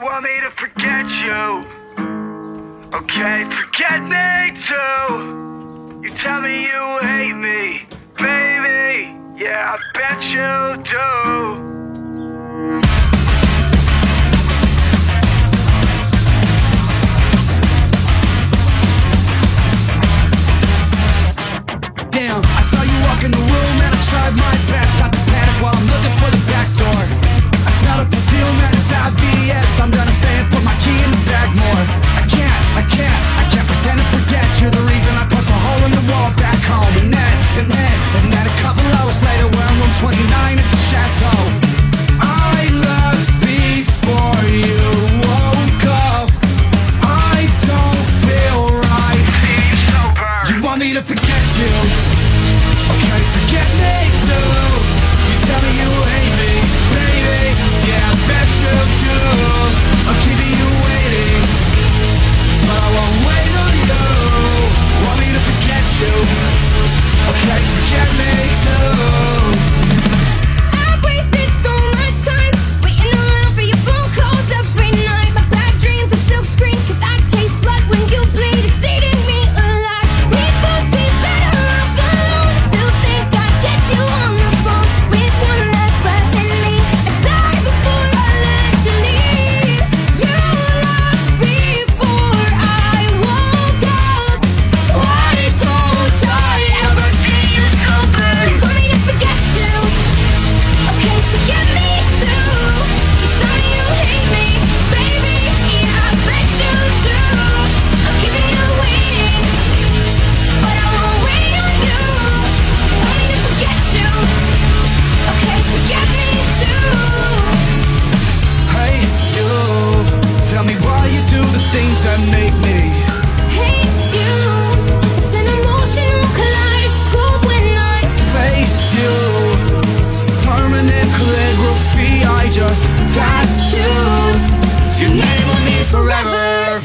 want me to forget you. Okay, forget me too. You tell me you hate me, baby. Yeah, I bet you do. Damn, I saw you walk in the room and I tried my best not to panic while I'm looking for the back door. 29 at the chateau. I left before you woke up. I don't feel right. See sober. You want me to forget you? Okay, forget me.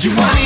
You want